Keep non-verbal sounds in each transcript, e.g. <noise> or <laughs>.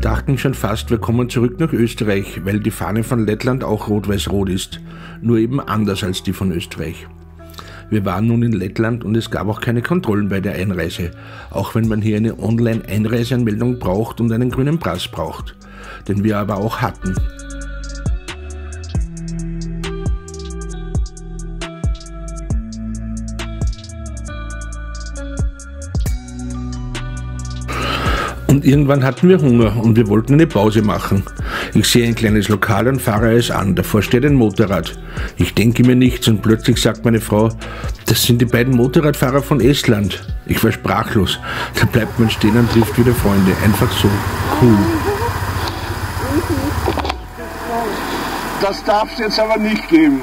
Wir dachten schon fast, wir kommen zurück nach Österreich, weil die Fahne von Lettland auch rot-weiß-rot ist, nur eben anders als die von Österreich. Wir waren nun in Lettland und es gab auch keine Kontrollen bei der Einreise, auch wenn man hier eine Online-Einreiseanmeldung braucht und einen grünen Pass braucht, den wir aber auch hatten. Und irgendwann hatten wir Hunger und wir wollten eine Pause machen. Ich sehe ein kleines Lokal und fahre es an. Davor steht ein Motorrad. Ich denke mir nichts und plötzlich sagt meine Frau, das sind die beiden Motorradfahrer von Estland. Ich war sprachlos. Da bleibt man stehen und trifft wieder Freunde. Einfach so cool. Das darf es jetzt aber nicht geben.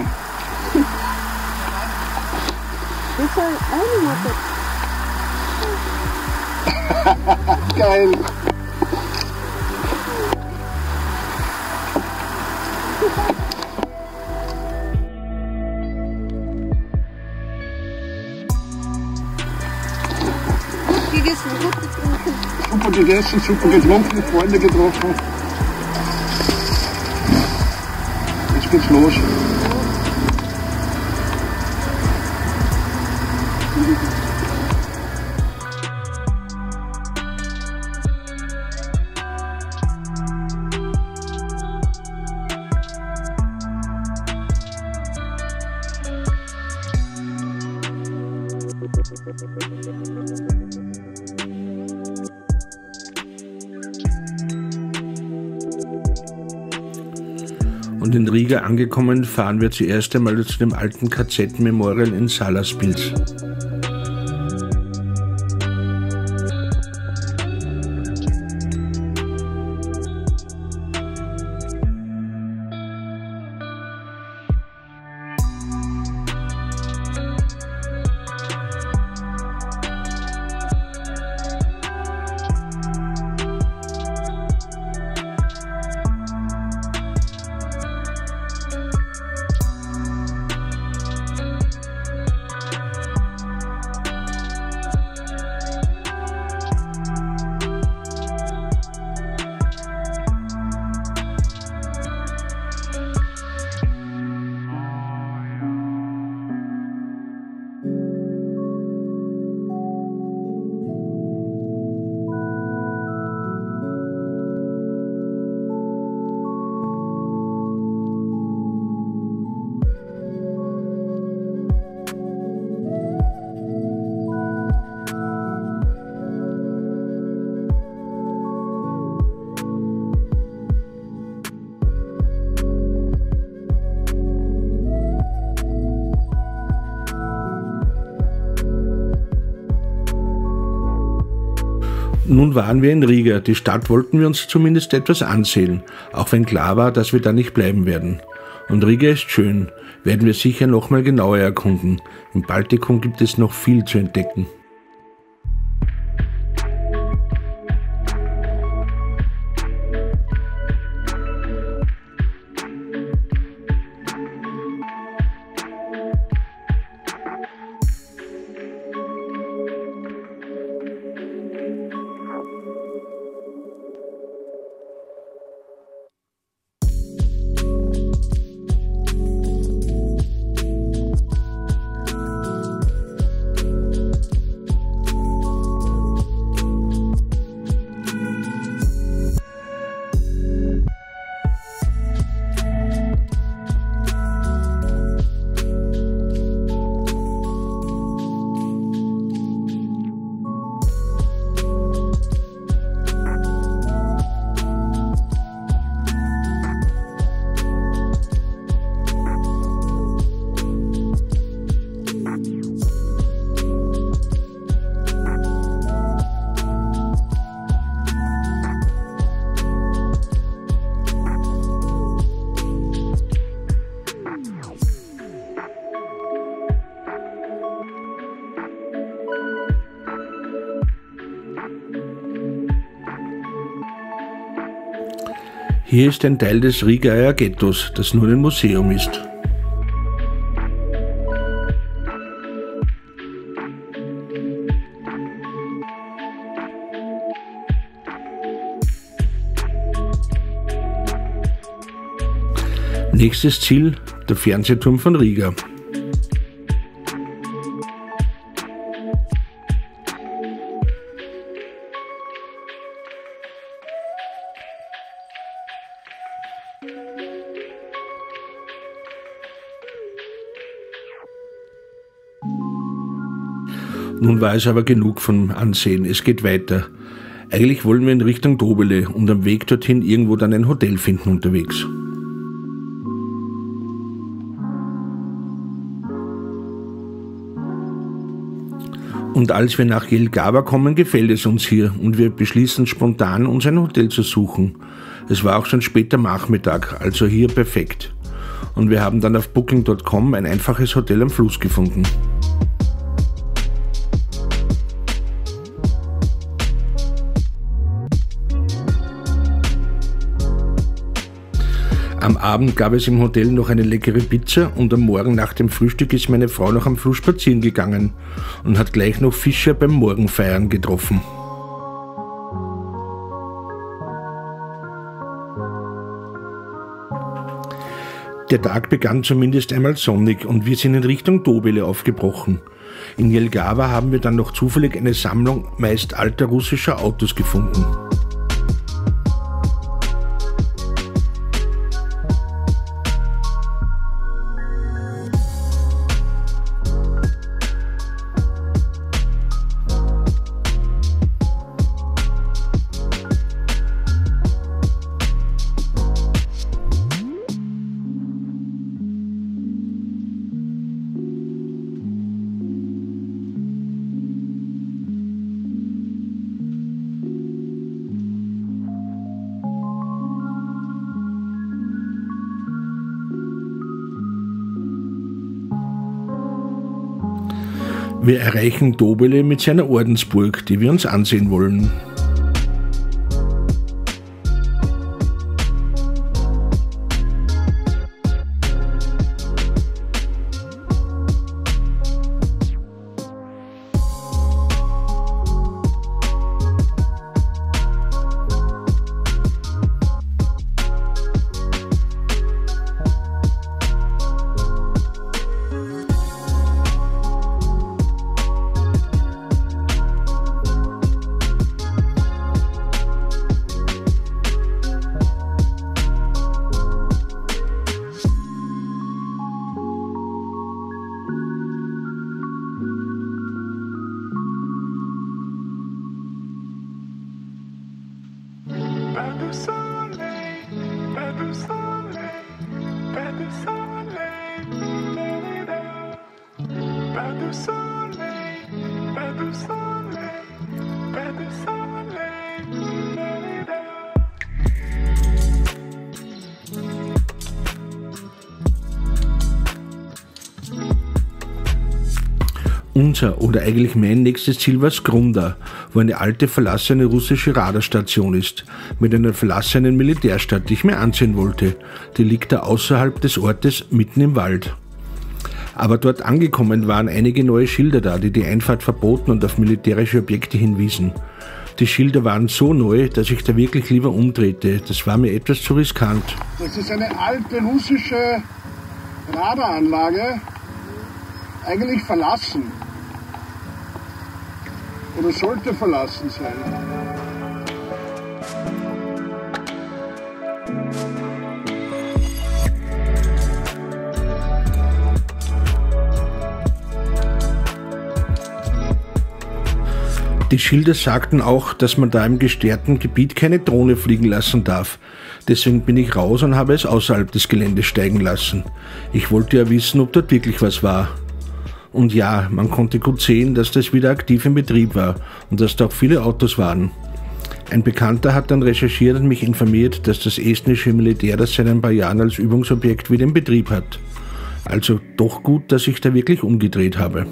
<laughs> Geil. Super gegessen, super getrunken, Freunde getroffen. Jetzt geht's los. Und in Riga angekommen fahren wir zuerst einmal zu dem alten KZ Memorial in Salaspils. Nun waren wir in Riga. Die Stadt wollten wir uns zumindest etwas ansehen, auch wenn klar war, dass wir da nicht bleiben werden. Und Riga ist schön, werden wir sicher nochmal genauer erkunden. Im Baltikum gibt es noch viel zu entdecken. Hier ist ein Teil des Rigaer Ghettos, das nun ein Museum ist. Nächstes Ziel, der Fernsehturm von Riga. Nun war es aber genug vom Ansehen. Es geht weiter. Eigentlich wollen wir in Richtung Dobele und am Weg dorthin irgendwo dann ein Hotel finden unterwegs. Und als wir nach Jelgava kommen, gefällt es uns hier und wir beschließen spontan, uns ein Hotel zu suchen. Es war auch schon später Nachmittag, also hier perfekt. Und wir haben dann auf booking.com ein einfaches Hotel am Fluss gefunden. Am Abend gab es im Hotel noch eine leckere Pizza und am Morgen nach dem Frühstück ist meine Frau noch am Fluss spazieren gegangen und hat gleich noch Fischer beim Morgenfeiern getroffen. Der Tag begann zumindest einmal sonnig und wir sind in Richtung Dobele aufgebrochen. In Jelgava haben wir dann noch zufällig eine Sammlung meist alter russischer Autos gefunden. Wir erreichen Dobele mit seiner Ordensburg, die wir uns ansehen wollen. Unser oder eigentlich mein nächstes Ziel war Skrunda, wo eine alte verlassene russische Radarstation ist, mit einer verlassenen Militärstadt, die ich mir ansehen wollte. Die liegt da außerhalb des Ortes mitten im Wald. Aber dort angekommen waren einige neue Schilder da, die die Einfahrt verboten und auf militärische Objekte hinwiesen. Die Schilder waren so neu, dass ich da wirklich lieber umdrehte. Das war mir etwas zu riskant. Das ist eine alte russische Radaranlage, eigentlich verlassen. Oder sollte verlassen sein. Die Schilder sagten auch, dass man da im gestärkten Gebiet keine Drohne fliegen lassen darf. Deswegen bin ich raus und habe es außerhalb des Geländes steigen lassen. Ich wollte ja wissen, ob dort wirklich was war. Und ja, man konnte gut sehen, dass das wieder aktiv im Betrieb war und dass da auch viele Autos waren. Ein Bekannter hat dann recherchiert und mich informiert, dass das estnische Militär das seit ein paar Jahren als Übungsobjekt wieder in Betrieb hat. Also doch gut, dass ich da wirklich umgedreht habe.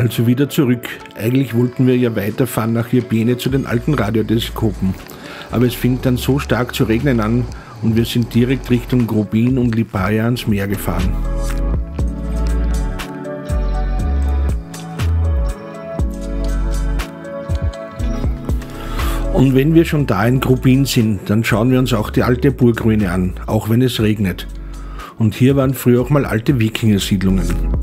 Also wieder zurück. Eigentlich wollten wir ja weiterfahren nach Jebene zu den alten Radioteleskopen. Aber es fing dann so stark zu regnen an und wir sind direkt Richtung Grobin und Lipaja ans Meer gefahren. Und wenn wir schon da in Grubin sind, dann schauen wir uns auch die alte Burgruine an, auch wenn es regnet. Und hier waren früher auch mal alte Wikingersiedlungen.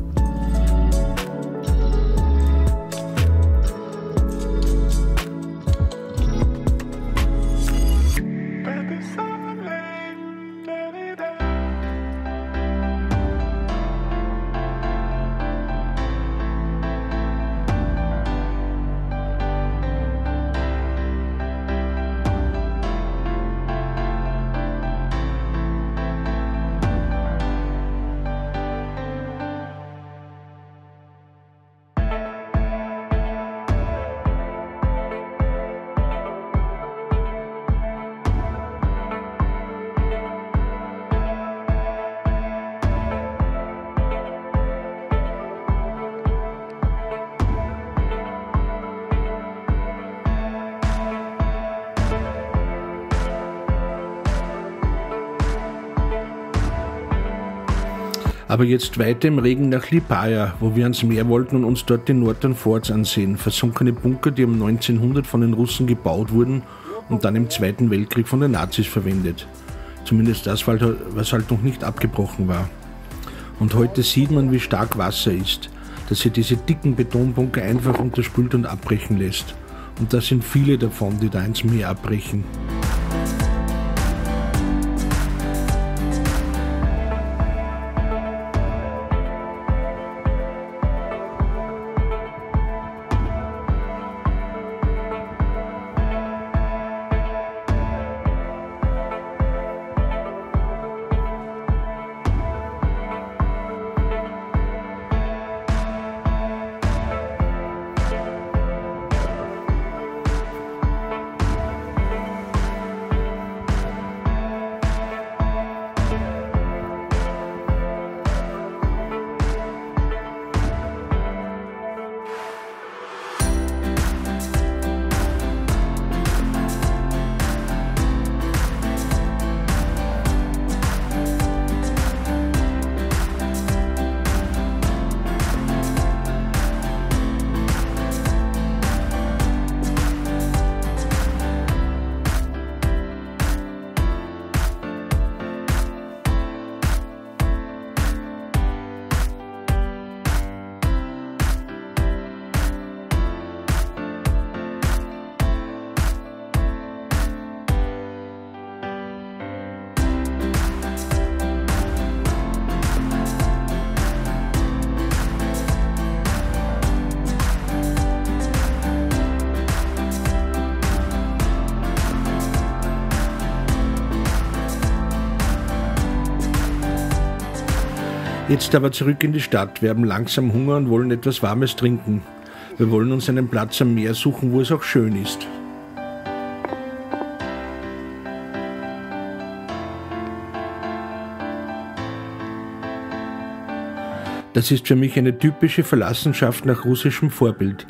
Aber jetzt weiter im Regen nach Lipaja, wo wir ans Meer wollten und uns dort die Northern Forts ansehen. Versunkene Bunker, die um 1900 von den Russen gebaut wurden und dann im Zweiten Weltkrieg von den Nazis verwendet. Zumindest das, was halt noch nicht abgebrochen war. Und heute sieht man, wie stark Wasser ist, dass sie diese dicken Betonbunker einfach unterspült und abbrechen lässt. Und das sind viele davon, die da ins Meer abbrechen. Jetzt aber zurück in die Stadt. Wir haben langsam Hunger und wollen etwas Warmes trinken. Wir wollen uns einen Platz am Meer suchen, wo es auch schön ist. Das ist für mich eine typische Verlassenschaft nach russischem Vorbild.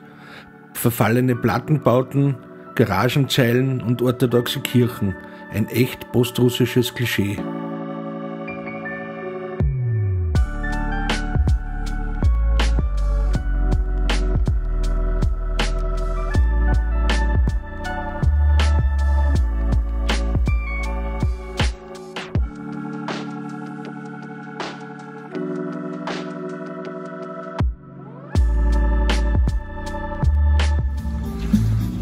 Verfallene Plattenbauten, Garagenzeilen und orthodoxe Kirchen. Ein echt postrussisches Klischee.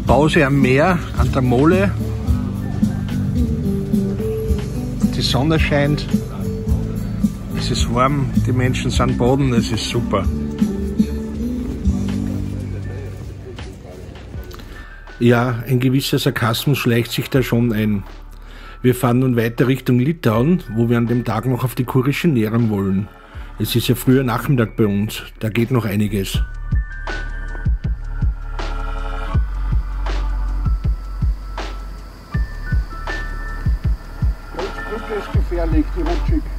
Pause am Meer, an der Mole. Die Sonne scheint. Es ist warm, die Menschen sind Boden, es ist super. Ja, ein gewisser Sarkasmus schleicht sich da schon ein. Wir fahren nun weiter Richtung Litauen, wo wir an dem Tag noch auf die kurische nähern wollen. Es ist ja früher Nachmittag bei uns, da geht noch einiges. Gefährlich, die rutschig.